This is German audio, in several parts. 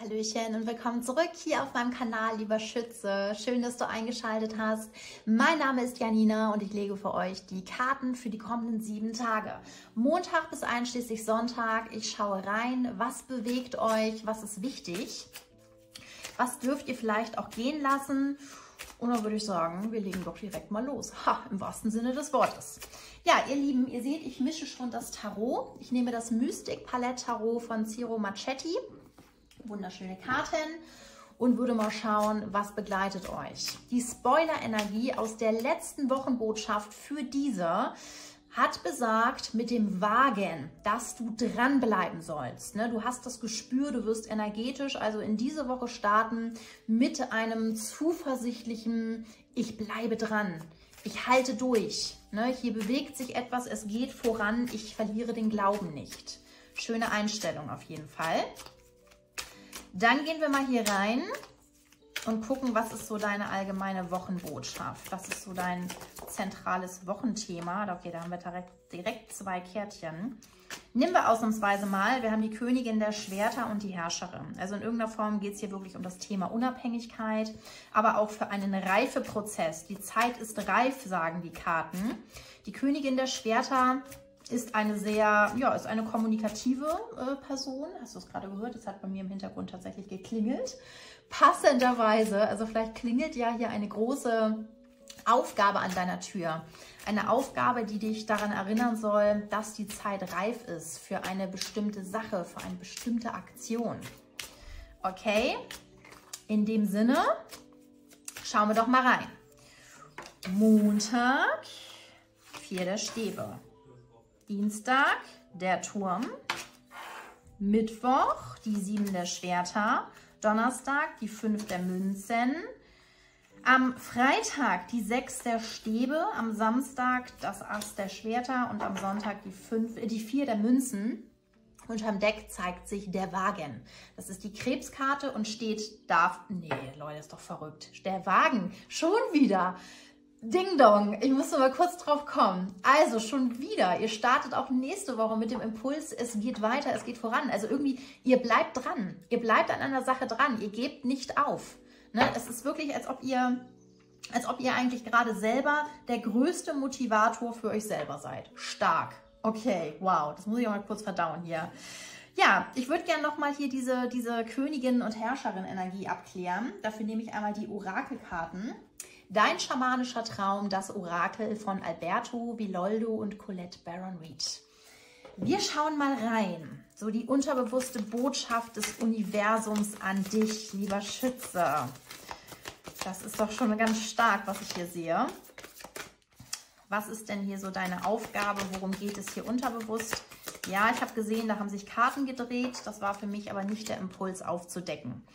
Hallöchen und willkommen zurück hier auf meinem Kanal, lieber Schütze. Schön, dass du eingeschaltet hast. Mein Name ist Janina und ich lege für euch die Karten für die kommenden sieben Tage. Montag bis einschließlich Sonntag. Ich schaue rein, was bewegt euch, was ist wichtig, was dürft ihr vielleicht auch gehen lassen. Und dann würde ich sagen, wir legen doch direkt mal los. Ha, im wahrsten Sinne des Wortes. Ja, ihr Lieben, ihr seht, ich mische schon das Tarot. Ich nehme das Mystic Palette Tarot von Ciro Marchetti wunderschöne Karten und würde mal schauen, was begleitet euch. Die Spoiler-Energie aus der letzten Wochenbotschaft für diese hat besagt mit dem Wagen, dass du dranbleiben sollst. Ne? Du hast das Gespür, du wirst energetisch, also in diese Woche starten mit einem zuversichtlichen, ich bleibe dran, ich halte durch. Ne? Hier bewegt sich etwas, es geht voran, ich verliere den Glauben nicht. Schöne Einstellung auf jeden Fall. Dann gehen wir mal hier rein und gucken, was ist so deine allgemeine Wochenbotschaft? Was ist so dein zentrales Wochenthema? Okay, da haben wir direkt, direkt zwei Kärtchen. Nehmen wir ausnahmsweise mal, wir haben die Königin der Schwerter und die Herrscherin. Also in irgendeiner Form geht es hier wirklich um das Thema Unabhängigkeit, aber auch für einen Reifeprozess. Die Zeit ist reif, sagen die Karten. Die Königin der Schwerter ist eine sehr, ja, ist eine kommunikative äh, Person. Hast du es gerade gehört? Es hat bei mir im Hintergrund tatsächlich geklingelt. Passenderweise, also vielleicht klingelt ja hier eine große Aufgabe an deiner Tür. Eine Aufgabe, die dich daran erinnern soll, dass die Zeit reif ist für eine bestimmte Sache, für eine bestimmte Aktion. Okay, in dem Sinne, schauen wir doch mal rein. Montag, vier der Stäbe. Dienstag der Turm, Mittwoch die sieben der Schwerter, Donnerstag die fünf der Münzen, am Freitag die sechs der Stäbe, am Samstag das Ass der Schwerter und am Sonntag die, fünf, äh, die vier der Münzen. Und am Deck zeigt sich der Wagen. Das ist die Krebskarte und steht, darf, nee, Leute, ist doch verrückt. Der Wagen, schon wieder. Ding Dong, ich muss mal kurz drauf kommen. Also schon wieder, ihr startet auch nächste Woche mit dem Impuls, es geht weiter, es geht voran. Also irgendwie, ihr bleibt dran, ihr bleibt an einer Sache dran, ihr gebt nicht auf. Ne? Es ist wirklich, als ob ihr, als ob ihr eigentlich gerade selber der größte Motivator für euch selber seid. Stark. Okay, wow, das muss ich auch mal kurz verdauen hier. Ja, ich würde gerne nochmal hier diese, diese Königin- und Herrscherin-Energie abklären. Dafür nehme ich einmal die Orakelkarten. Dein schamanischer Traum, das Orakel von Alberto Villoldo und Colette Baron Reed. Wir schauen mal rein. So die unterbewusste Botschaft des Universums an dich, lieber Schütze. Das ist doch schon ganz stark, was ich hier sehe. Was ist denn hier so deine Aufgabe? Worum geht es hier unterbewusst? Ja, ich habe gesehen, da haben sich Karten gedreht. Das war für mich aber nicht der Impuls aufzudecken.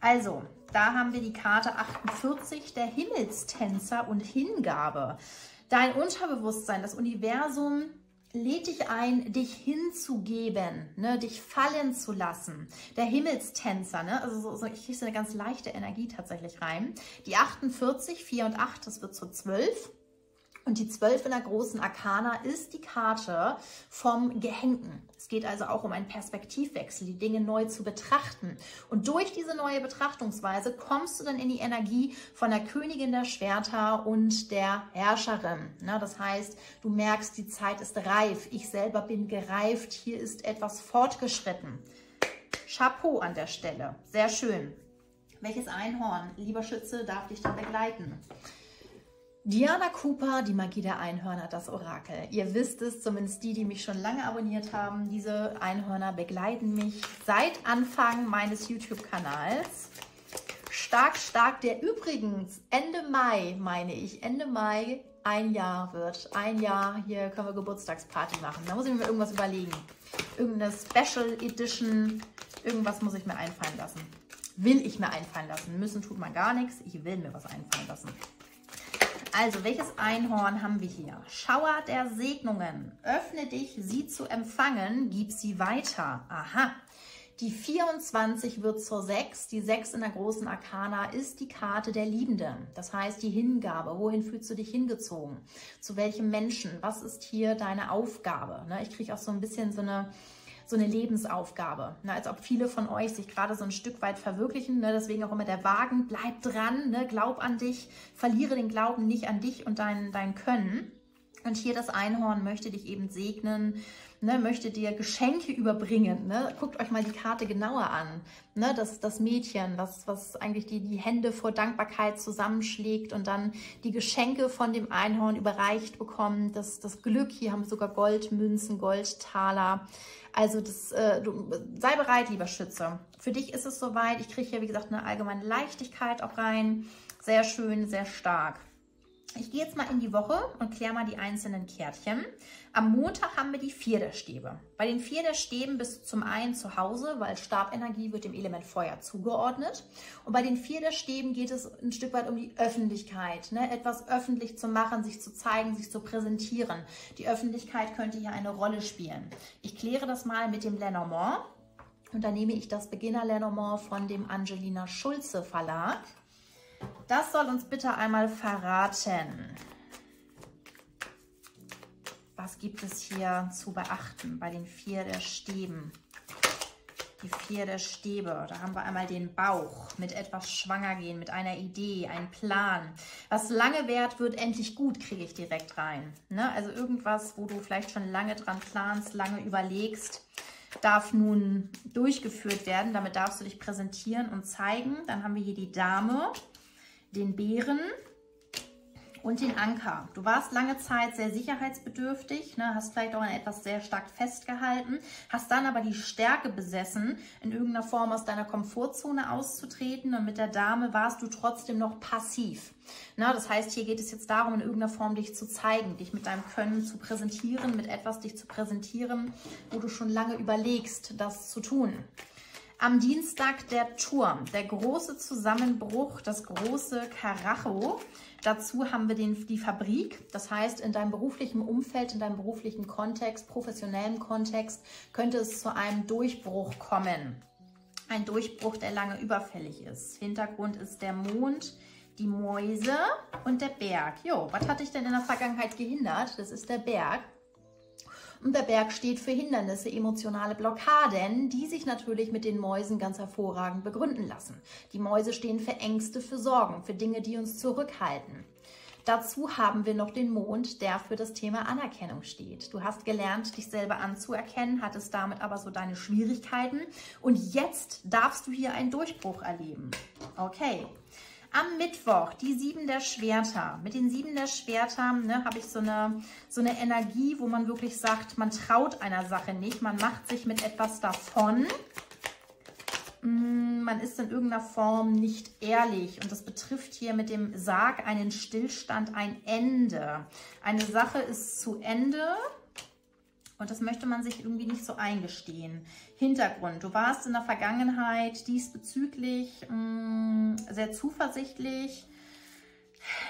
Also, da haben wir die Karte 48, der Himmelstänzer und Hingabe. Dein Unterbewusstsein, das Universum lädt dich ein, dich hinzugeben, ne, dich fallen zu lassen. Der Himmelstänzer, ne, also so, so, ich kriege so eine ganz leichte Energie tatsächlich rein. Die 48, 4 und 8, das wird zu 12. Und die 12 in der großen Arkana ist die Karte vom Gehängten. Es geht also auch um einen Perspektivwechsel, die Dinge neu zu betrachten. Und durch diese neue Betrachtungsweise kommst du dann in die Energie von der Königin der Schwerter und der Herrscherin. Das heißt, du merkst, die Zeit ist reif. Ich selber bin gereift. Hier ist etwas fortgeschritten. Chapeau an der Stelle. Sehr schön. Welches Einhorn, lieber Schütze, darf dich dann begleiten? Diana Cooper, die Magie der Einhörner, das Orakel. Ihr wisst es, zumindest die, die mich schon lange abonniert haben, diese Einhörner begleiten mich seit Anfang meines YouTube-Kanals. Stark, stark, der übrigens Ende Mai, meine ich, Ende Mai ein Jahr wird. Ein Jahr, hier können wir Geburtstagsparty machen. Da muss ich mir irgendwas überlegen. Irgendeine Special Edition, irgendwas muss ich mir einfallen lassen. Will ich mir einfallen lassen. Müssen tut man gar nichts. Ich will mir was einfallen lassen. Also, welches Einhorn haben wir hier? Schauer der Segnungen. Öffne dich, sie zu empfangen, gib sie weiter. Aha. Die 24 wird zur 6. Die 6 in der großen Arkana ist die Karte der Liebenden. Das heißt, die Hingabe. Wohin fühlst du dich hingezogen? Zu welchem Menschen? Was ist hier deine Aufgabe? Ne, ich kriege auch so ein bisschen so eine so eine Lebensaufgabe. Ne? Als ob viele von euch sich gerade so ein Stück weit verwirklichen. Ne? Deswegen auch immer der Wagen, bleib dran, ne? glaub an dich, verliere den Glauben nicht an dich und dein, dein Können. Und hier das Einhorn möchte dich eben segnen, ne, möchte dir Geschenke überbringen. Ne? Guckt euch mal die Karte genauer an. Ne? Das, das Mädchen, was, was eigentlich die, die Hände vor Dankbarkeit zusammenschlägt und dann die Geschenke von dem Einhorn überreicht bekommt. Das, das Glück, hier haben wir sogar Goldmünzen, Goldtaler. Also das, äh, du, sei bereit, lieber Schütze. Für dich ist es soweit. Ich kriege hier, wie gesagt, eine allgemeine Leichtigkeit auch rein. Sehr schön, sehr stark. Ich gehe jetzt mal in die Woche und kläre mal die einzelnen Kärtchen. Am Montag haben wir die vier der Stäbe. Bei den vier der Stäben bist du zum einen zu Hause, weil Stabenergie wird dem Element Feuer zugeordnet. Und bei den vier der Stäben geht es ein Stück weit um die Öffentlichkeit. Ne? Etwas öffentlich zu machen, sich zu zeigen, sich zu präsentieren. Die Öffentlichkeit könnte hier eine Rolle spielen. Ich kläre das mal mit dem Lenormand. Und da nehme ich das Beginner Lenormand von dem Angelina Schulze Verlag. Das soll uns bitte einmal verraten. Was gibt es hier zu beachten bei den vier der Stäben? Die vier der Stäbe, da haben wir einmal den Bauch mit etwas schwanger gehen, mit einer Idee, ein Plan. Was lange währt, wird endlich gut, kriege ich direkt rein. Ne? Also irgendwas, wo du vielleicht schon lange dran planst, lange überlegst, darf nun durchgeführt werden. Damit darfst du dich präsentieren und zeigen. Dann haben wir hier die Dame den Bären und den Anker. Du warst lange Zeit sehr sicherheitsbedürftig, ne, hast vielleicht auch an etwas sehr stark festgehalten, hast dann aber die Stärke besessen, in irgendeiner Form aus deiner Komfortzone auszutreten und mit der Dame warst du trotzdem noch passiv. Na, das heißt, hier geht es jetzt darum, in irgendeiner Form dich zu zeigen, dich mit deinem Können zu präsentieren, mit etwas dich zu präsentieren, wo du schon lange überlegst, das zu tun. Am Dienstag der Turm, der große Zusammenbruch, das große Karacho. Dazu haben wir den, die Fabrik. Das heißt, in deinem beruflichen Umfeld, in deinem beruflichen Kontext, professionellen Kontext, könnte es zu einem Durchbruch kommen. Ein Durchbruch, der lange überfällig ist. Hintergrund ist der Mond, die Mäuse und der Berg. Jo, was hatte ich denn in der Vergangenheit gehindert? Das ist der Berg. Und der Berg steht für Hindernisse, emotionale Blockaden, die sich natürlich mit den Mäusen ganz hervorragend begründen lassen. Die Mäuse stehen für Ängste, für Sorgen, für Dinge, die uns zurückhalten. Dazu haben wir noch den Mond, der für das Thema Anerkennung steht. Du hast gelernt, dich selber anzuerkennen, hattest damit aber so deine Schwierigkeiten und jetzt darfst du hier einen Durchbruch erleben. Okay, am Mittwoch die sieben der Schwerter. Mit den sieben der Schwerter ne, habe ich so eine, so eine Energie, wo man wirklich sagt, man traut einer Sache nicht, man macht sich mit etwas davon. Mm, man ist in irgendeiner Form nicht ehrlich und das betrifft hier mit dem Sarg einen Stillstand, ein Ende. Eine Sache ist zu Ende und das möchte man sich irgendwie nicht so eingestehen. Hintergrund. Du warst in der Vergangenheit diesbezüglich mh, mm, sehr zuversichtlich.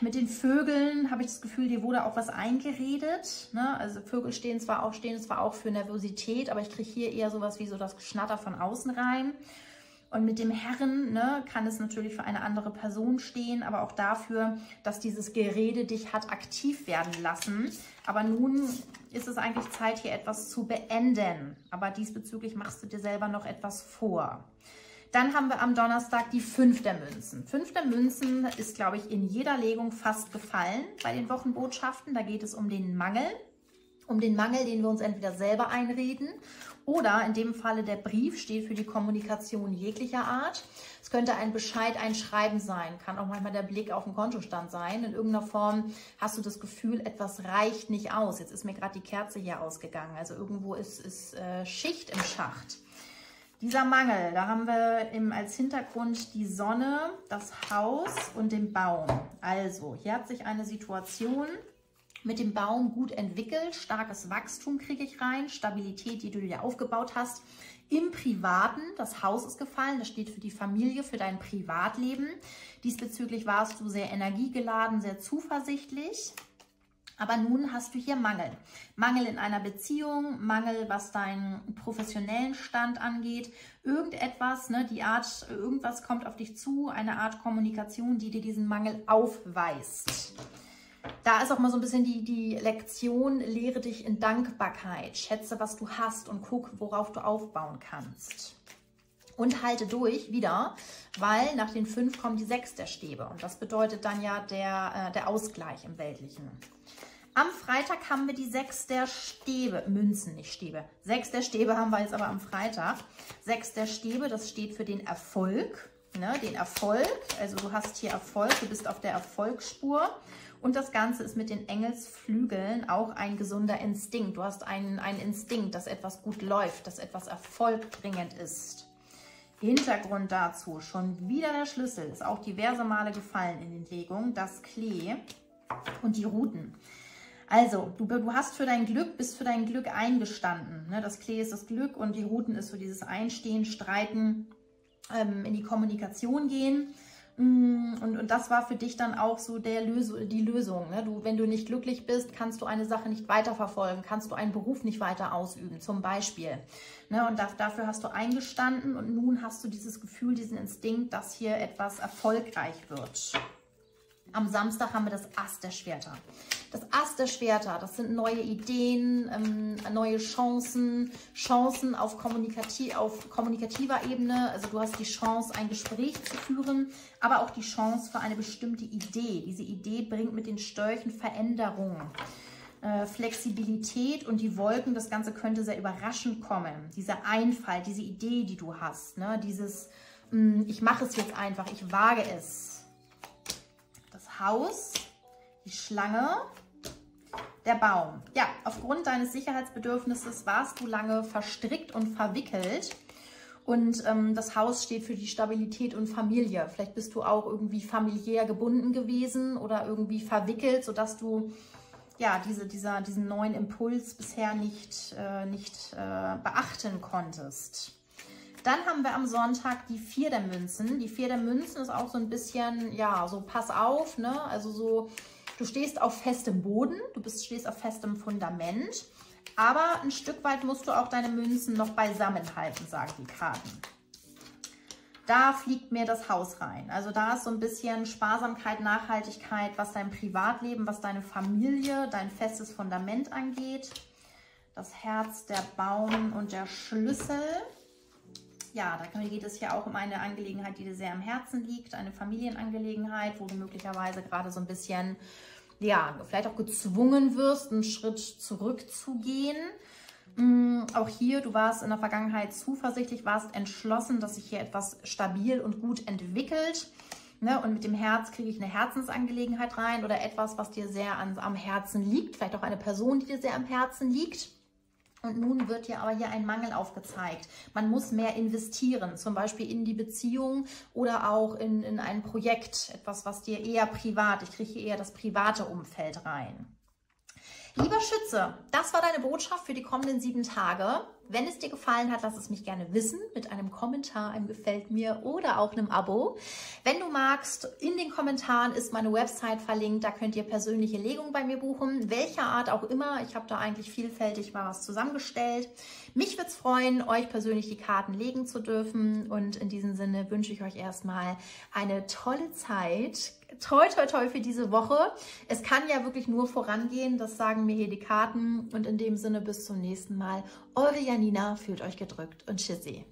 Mit den Vögeln habe ich das Gefühl, dir wurde auch was eingeredet. Ne? Also Vögel stehen zwar auch, stehen zwar auch für Nervosität, aber ich kriege hier eher sowas wie so das Schnatter von außen rein. Und mit dem Herren ne, kann es natürlich für eine andere Person stehen, aber auch dafür, dass dieses Gerede dich hat aktiv werden lassen. Aber nun ist es eigentlich Zeit, hier etwas zu beenden. Aber diesbezüglich machst du dir selber noch etwas vor. Dann haben wir am Donnerstag die fünf der Münzen. Fünf der Münzen ist, glaube ich, in jeder Legung fast gefallen bei den Wochenbotschaften. Da geht es um den Mangel, um den Mangel, den wir uns entweder selber einreden oder in dem Falle der Brief steht für die Kommunikation jeglicher Art. Es könnte ein Bescheid, ein Schreiben sein, kann auch manchmal der Blick auf den Kontostand sein. In irgendeiner Form hast du das Gefühl, etwas reicht nicht aus. Jetzt ist mir gerade die Kerze hier ausgegangen. Also irgendwo ist, ist äh, Schicht im Schacht. Dieser Mangel, da haben wir im, als Hintergrund die Sonne, das Haus und den Baum. Also, hier hat sich eine Situation mit dem Baum gut entwickelt. Starkes Wachstum kriege ich rein, Stabilität, die du dir aufgebaut hast. Im Privaten, das Haus ist gefallen, das steht für die Familie, für dein Privatleben. Diesbezüglich warst du sehr energiegeladen, sehr zuversichtlich. Aber nun hast du hier Mangel. Mangel in einer Beziehung, Mangel, was deinen professionellen Stand angeht. Irgendetwas, ne, die Art, irgendwas kommt auf dich zu, eine Art Kommunikation, die dir diesen Mangel aufweist. Da ist auch mal so ein bisschen die, die Lektion, lehre dich in Dankbarkeit, schätze, was du hast und guck, worauf du aufbauen kannst. Und halte durch wieder, weil nach den fünf kommen die sechs der Stäbe. Und das bedeutet dann ja der, äh, der Ausgleich im Weltlichen. Am Freitag haben wir die sechs der Stäbe, Münzen, nicht Stäbe. Sechs der Stäbe haben wir jetzt aber am Freitag. Sechs der Stäbe, das steht für den Erfolg, ne, den Erfolg. Also du hast hier Erfolg, du bist auf der Erfolgsspur. Und das Ganze ist mit den Engelsflügeln auch ein gesunder Instinkt. Du hast einen, einen Instinkt, dass etwas gut läuft, dass etwas erfolgbringend ist. Hintergrund dazu, schon wieder der Schlüssel, ist auch diverse Male gefallen in den Legungen, das Klee und die Ruten. Also, du, du hast für dein Glück, bist für dein Glück eingestanden. Ne? Das Klee ist das Glück und die Ruten ist so dieses Einstehen, Streiten, ähm, in die Kommunikation gehen. Mm, und, und das war für dich dann auch so der Lös die Lösung. Ne? Du, wenn du nicht glücklich bist, kannst du eine Sache nicht weiterverfolgen, kannst du einen Beruf nicht weiter ausüben, zum Beispiel. Ne? Und da, dafür hast du eingestanden und nun hast du dieses Gefühl, diesen Instinkt, dass hier etwas erfolgreich wird. Am Samstag haben wir das Ass der Schwerter. Das Ass der Schwerter, das sind neue Ideen, ähm, neue Chancen, Chancen auf, kommunikati auf kommunikativer Ebene. Also du hast die Chance, ein Gespräch zu führen, aber auch die Chance für eine bestimmte Idee. Diese Idee bringt mit den Störchen Veränderungen. Äh, Flexibilität und die Wolken, das Ganze könnte sehr überraschend kommen. Diese Einfall, diese Idee, die du hast, ne? dieses, mh, hm, ich mache es jetzt einfach, ich wage es Haus, die Schlange, der Baum. Ja, aufgrund deines Sicherheitsbedürfnisses warst du lange verstrickt und verwickelt. Und ähm, das Haus steht für die Stabilität und Familie. Vielleicht bist du auch irgendwie familiär gebunden gewesen oder irgendwie verwickelt, sodass du ja, diese, dieser, diesen neuen Impuls bisher nicht, äh, nicht äh, beachten konntest. Dann haben wir am Sonntag die vier der Münzen. Die vier der Münzen ist auch so ein bisschen, ja, so pass auf, ne? Also so, du stehst auf festem Boden, du bist, stehst auf festem Fundament. Aber ein Stück weit musst du auch deine Münzen noch beisammen halten, sagen die Karten. Da fliegt mir das Haus rein. Also da ist so ein bisschen Sparsamkeit, Nachhaltigkeit, was dein Privatleben, was deine Familie, dein festes Fundament angeht. Das Herz, der Baum und der Schlüssel ja, da geht es ja auch um eine Angelegenheit, die dir sehr am Herzen liegt, eine Familienangelegenheit, wo du möglicherweise gerade so ein bisschen, ja, vielleicht auch gezwungen wirst, einen Schritt zurückzugehen. Mhm, auch hier, du warst in der Vergangenheit zuversichtlich, warst entschlossen, dass sich hier etwas stabil und gut entwickelt. Ne? Und mit dem Herz kriege ich eine Herzensangelegenheit rein oder etwas, was dir sehr an, am Herzen liegt. Vielleicht auch eine Person, die dir sehr am Herzen liegt. Und nun wird ja aber hier ein Mangel aufgezeigt. Man muss mehr investieren, zum Beispiel in die Beziehung oder auch in, in ein Projekt, etwas, was dir eher privat, ich kriege hier eher das private Umfeld rein. Lieber Schütze, das war deine Botschaft für die kommenden sieben Tage. Wenn es dir gefallen hat, lass es mich gerne wissen mit einem Kommentar, einem Gefällt mir oder auch einem Abo. Wenn du magst, in den Kommentaren ist meine Website verlinkt. Da könnt ihr persönliche Legungen bei mir buchen, welcher Art auch immer. Ich habe da eigentlich vielfältig mal was zusammengestellt. Mich würde es freuen, euch persönlich die Karten legen zu dürfen. Und in diesem Sinne wünsche ich euch erstmal eine tolle Zeit toi, toi, toi für diese Woche. Es kann ja wirklich nur vorangehen, das sagen mir hier die Karten. Und in dem Sinne bis zum nächsten Mal. Eure Janina fühlt euch gedrückt und tschüssi.